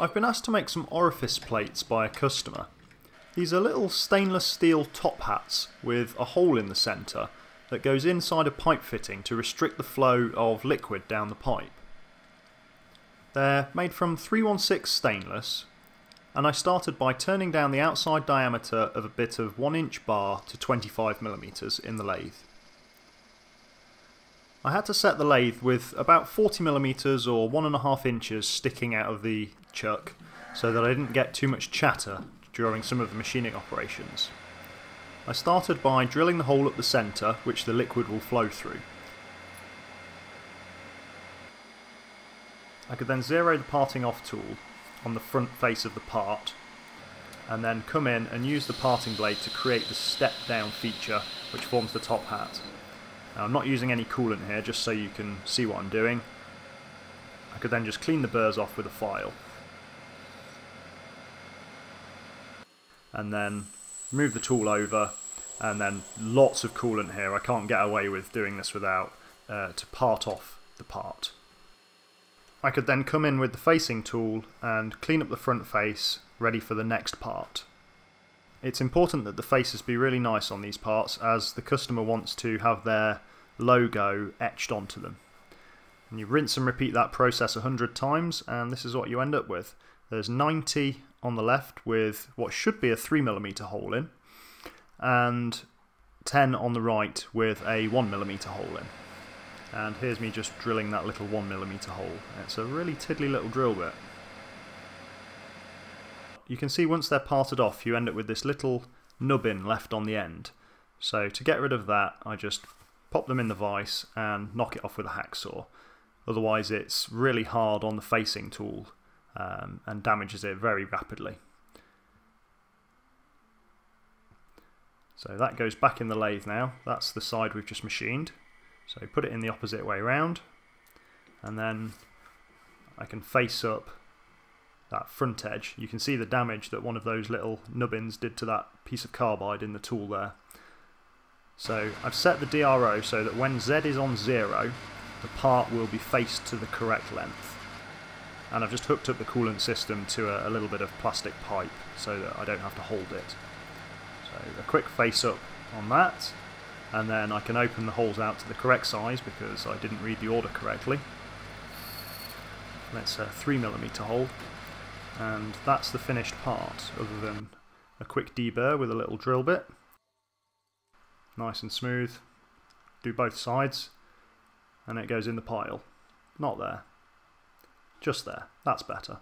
I've been asked to make some orifice plates by a customer. These are little stainless steel top hats with a hole in the centre that goes inside a pipe fitting to restrict the flow of liquid down the pipe. They're made from 316 stainless and I started by turning down the outside diameter of a bit of 1 inch bar to 25mm in the lathe. I had to set the lathe with about 40mm or 1.5 inches sticking out of the chuck so that I didn't get too much chatter during some of the machining operations. I started by drilling the hole at the centre which the liquid will flow through. I could then zero the parting off tool on the front face of the part and then come in and use the parting blade to create the step down feature which forms the top hat. Now, I'm not using any coolant here just so you can see what I'm doing. I could then just clean the burrs off with a file. And then move the tool over and then lots of coolant here. I can't get away with doing this without uh, to part off the part. I could then come in with the facing tool and clean up the front face ready for the next part. It's important that the faces be really nice on these parts as the customer wants to have their logo etched onto them. And you rinse and repeat that process a hundred times and this is what you end up with. There's 90 on the left with what should be a 3mm hole in and 10 on the right with a 1mm hole in. And here's me just drilling that little 1mm hole. It's a really tiddly little drill bit. You can see once they're parted off you end up with this little nubbin left on the end. So to get rid of that I just pop them in the vise and knock it off with a hacksaw. Otherwise it's really hard on the facing tool um, and damages it very rapidly. So that goes back in the lathe now. That's the side we've just machined. So put it in the opposite way round and then I can face up that front edge. You can see the damage that one of those little nubbins did to that piece of carbide in the tool there. So I've set the DRO so that when Z is on zero the part will be faced to the correct length. And I've just hooked up the coolant system to a, a little bit of plastic pipe so that I don't have to hold it. So a quick face up on that and then I can open the holes out to the correct size because I didn't read the order correctly. That's a 3mm hole and that's the finished part other than a quick deburr with a little drill bit. Nice and smooth. Do both sides and it goes in the pile. Not there. Just there. That's better.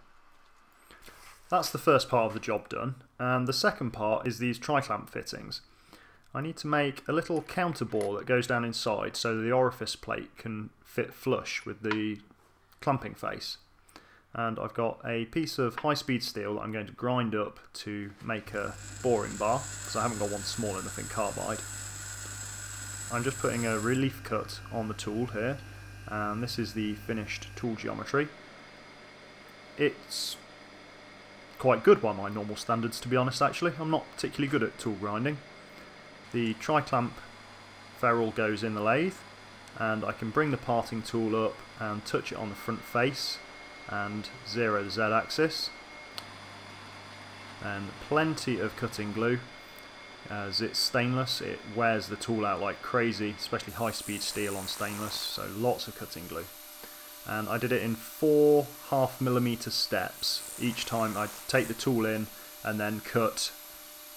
That's the first part of the job done and the second part is these tri-clamp fittings. I need to make a little counter bore that goes down inside so the orifice plate can fit flush with the clamping face. And I've got a piece of high speed steel that I'm going to grind up to make a boring bar because I haven't got one small enough in carbide. I'm just putting a relief cut on the tool here and this is the finished tool geometry. It's quite good by my normal standards to be honest actually. I'm not particularly good at tool grinding. The tri-clamp ferrule goes in the lathe and I can bring the parting tool up and touch it on the front face and zero the Z axis and plenty of cutting lube as it's stainless. It wears the tool out like crazy especially high speed steel on stainless so lots of cutting lube and I did it in four half millimeter steps each time I take the tool in and then cut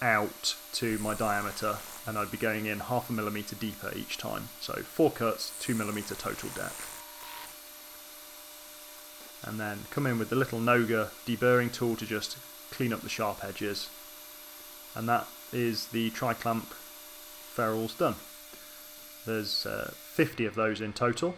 out to my diameter and I'd be going in half a millimeter deeper each time. So four cuts, two millimeter total depth. And then come in with the little Noga deburring tool to just clean up the sharp edges. And that is the tri-clamp ferrules done. There's uh, 50 of those in total.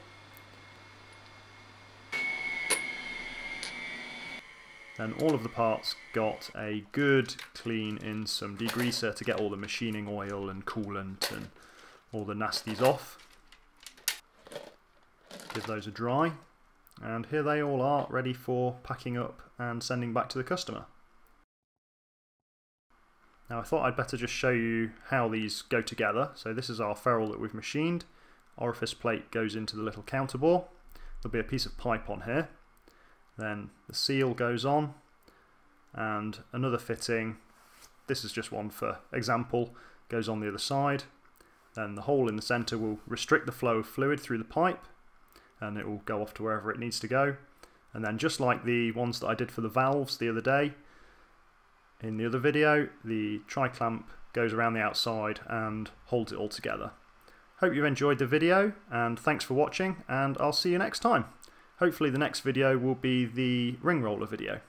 Then all of the parts got a good clean in some degreaser to get all the machining oil and coolant and all the nasties off. Give those a dry. And here they all are ready for packing up and sending back to the customer. Now I thought I'd better just show you how these go together. So this is our ferrule that we've machined. Orifice plate goes into the little counter bore. There'll be a piece of pipe on here then the seal goes on and another fitting, this is just one for example, goes on the other side. Then the hole in the centre will restrict the flow of fluid through the pipe and it will go off to wherever it needs to go. And then just like the ones that I did for the valves the other day, in the other video, the tri-clamp goes around the outside and holds it all together. Hope you've enjoyed the video and thanks for watching and I'll see you next time. Hopefully the next video will be the ring roller video.